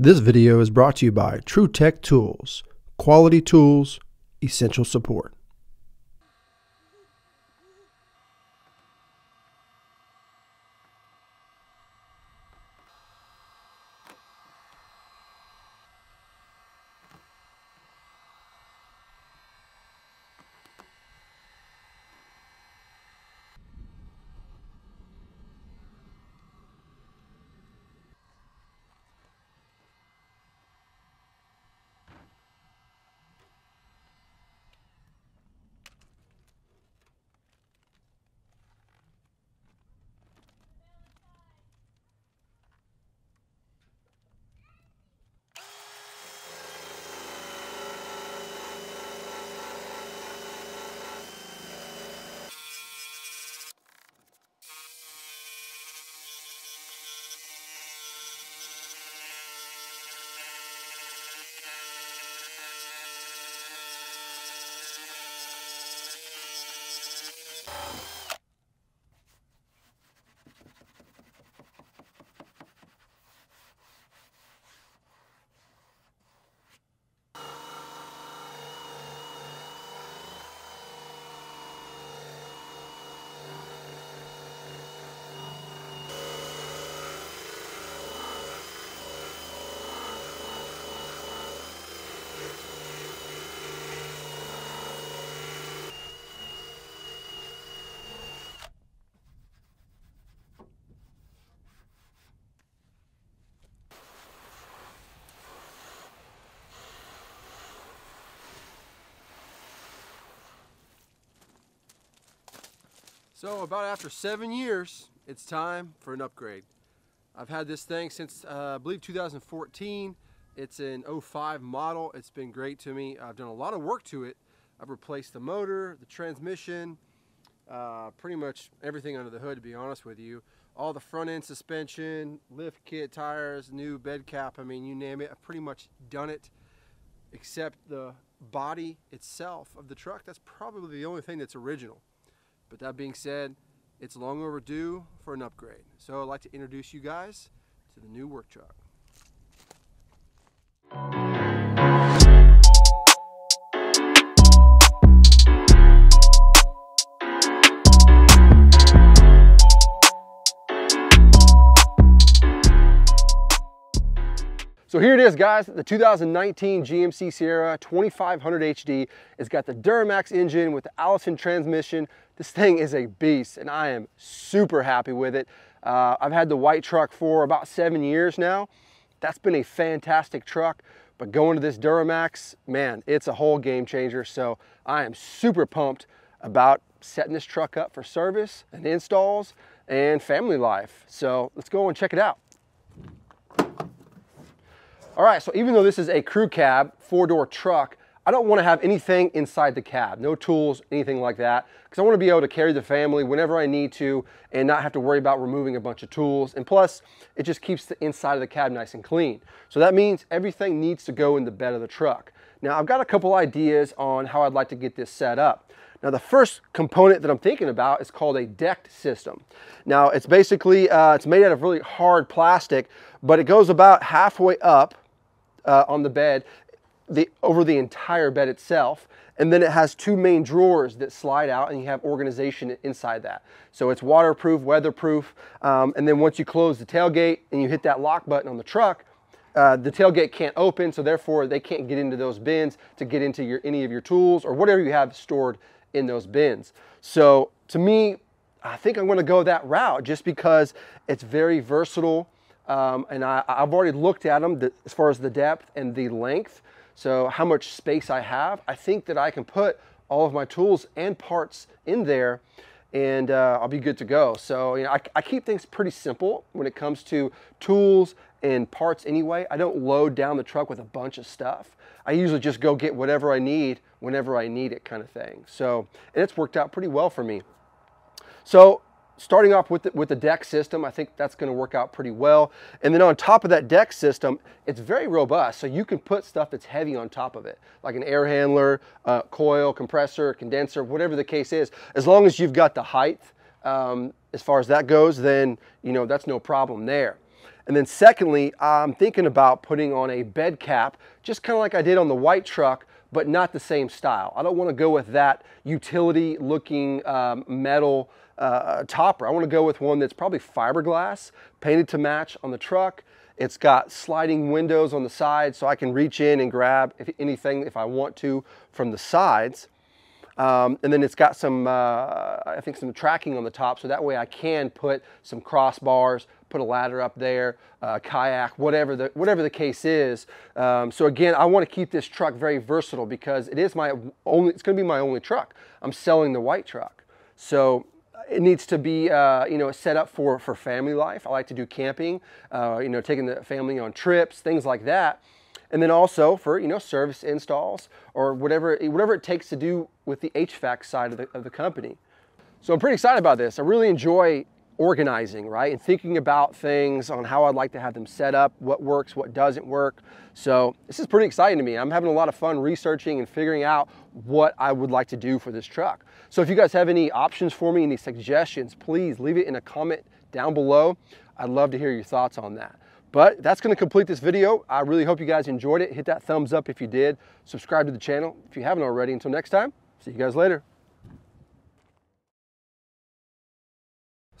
This video is brought to you by TruTech Tools. Quality tools, essential support. So about after seven years, it's time for an upgrade. I've had this thing since uh, I believe 2014. It's an 05 model. It's been great to me. I've done a lot of work to it. I've replaced the motor, the transmission, uh, pretty much everything under the hood to be honest with you. All the front end suspension, lift kit, tires, new bed cap, I mean you name it. I've pretty much done it except the body itself of the truck. That's probably the only thing that's original. But that being said, it's long overdue for an upgrade. So I'd like to introduce you guys to the new work truck. So here it is guys, the 2019 GMC Sierra 2500 HD. It's got the Duramax engine with the Allison transmission. This thing is a beast and I am super happy with it. Uh, I've had the white truck for about seven years now. That's been a fantastic truck, but going to this Duramax, man, it's a whole game changer. So I am super pumped about setting this truck up for service and installs and family life. So let's go and check it out. All right, so even though this is a crew cab, four-door truck, I don't want to have anything inside the cab, no tools, anything like that, because I want to be able to carry the family whenever I need to and not have to worry about removing a bunch of tools. And plus, it just keeps the inside of the cab nice and clean. So that means everything needs to go in the bed of the truck. Now, I've got a couple ideas on how I'd like to get this set up. Now, the first component that I'm thinking about is called a decked system. Now, it's basically, uh, it's made out of really hard plastic, but it goes about halfway up uh, on the bed the, over the entire bed itself. And then it has two main drawers that slide out and you have organization inside that. So it's waterproof, weatherproof. Um, and then once you close the tailgate and you hit that lock button on the truck, uh, the tailgate can't open, so therefore they can't get into those bins to get into your, any of your tools or whatever you have stored in those bins. So to me, I think I'm gonna go that route just because it's very versatile. Um, and I, have already looked at them the, as far as the depth and the length. So how much space I have, I think that I can put all of my tools and parts in there and uh, I'll be good to go. So you know, I, I, keep things pretty simple when it comes to tools and parts anyway. I don't load down the truck with a bunch of stuff. I usually just go get whatever I need whenever I need it kind of thing. So, and it's worked out pretty well for me. So starting off with the, with the deck system, I think that's going to work out pretty well. And then on top of that deck system, it's very robust. So you can put stuff that's heavy on top of it, like an air handler, uh, coil, compressor, condenser, whatever the case is. As long as you've got the height, um, as far as that goes, then you know that's no problem there. And then secondly, I'm thinking about putting on a bed cap, just kind of like I did on the white truck, but not the same style. I don't want to go with that utility looking um, metal uh, topper. I want to go with one that's probably fiberglass, painted to match on the truck. It's got sliding windows on the side so I can reach in and grab if anything if I want to from the sides. Um, and then it's got some, uh, I think some tracking on the top so that way I can put some crossbars, put a ladder up there, uh, kayak, whatever the, whatever the case is. Um, so again, I want to keep this truck very versatile because it is my only, it's going to be my only truck. I'm selling the white truck. So it needs to be uh, you know set up for for family life. I like to do camping, uh, you know, taking the family on trips, things like that, and then also for you know service installs or whatever whatever it takes to do with the HVAC side of the, of the company. So I'm pretty excited about this. I really enjoy organizing, right? And thinking about things on how I'd like to have them set up, what works, what doesn't work. So this is pretty exciting to me. I'm having a lot of fun researching and figuring out what I would like to do for this truck. So if you guys have any options for me, any suggestions, please leave it in a comment down below. I'd love to hear your thoughts on that. But that's going to complete this video. I really hope you guys enjoyed it. Hit that thumbs up if you did. Subscribe to the channel if you haven't already. Until next time, see you guys later.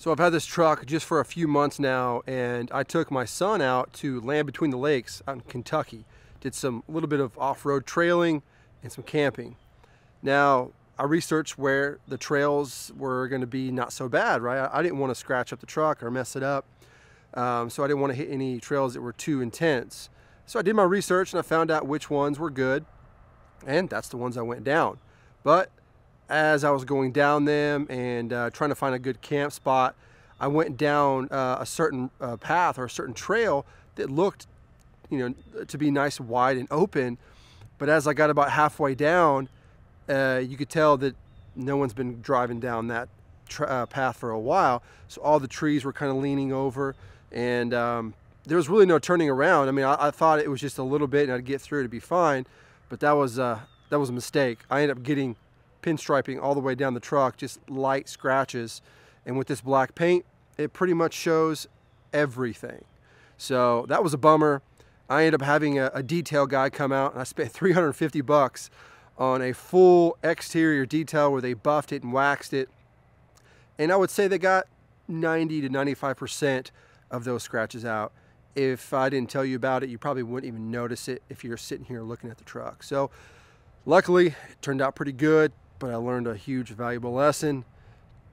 So I've had this truck just for a few months now and I took my son out to Land Between the Lakes out in Kentucky. Did some little bit of off-road trailing and some camping. Now I researched where the trails were going to be not so bad, right? I, didn't want to scratch up the truck or mess it up. Um, so I didn't want to hit any trails that were too intense. So I did my research and I found out which ones were good and that's the ones I went down. But as I was going down them and uh, trying to find a good camp spot, I went down uh, a certain uh, path or a certain trail that looked, you know, to be nice, wide, and open. But as I got about halfway down, uh, you could tell that no one's been driving down that uh, path for a while. So all the trees were kind of leaning over, and um, there was really no turning around. I mean, I, I, thought it was just a little bit and I'd get through to be fine, but that was uh, that was a mistake. I ended up getting pinstriping all the way down the truck, just light scratches. And with this black paint, it pretty much shows everything. So that was a bummer. I ended up having a, a detail guy come out and I spent 350 bucks on a full exterior detail where they buffed it and waxed it. And I would say they got 90 to 95% of those scratches out. If I didn't tell you about it, you probably wouldn't even notice it if you're sitting here looking at the truck. So luckily, it turned out pretty good but I learned a huge valuable lesson.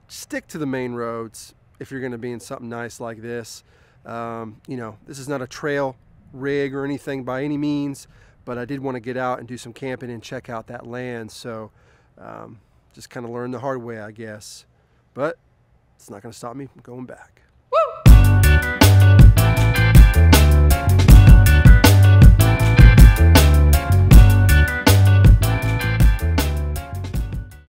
Stick to the main roads if you're going to be in something nice like this. Um, you know, this is not a trail rig or anything by any means, but I did want to get out and do some camping and check out that land. So um, just kind of learn the hard way, I guess. But it's not going to stop me from going back. Woo!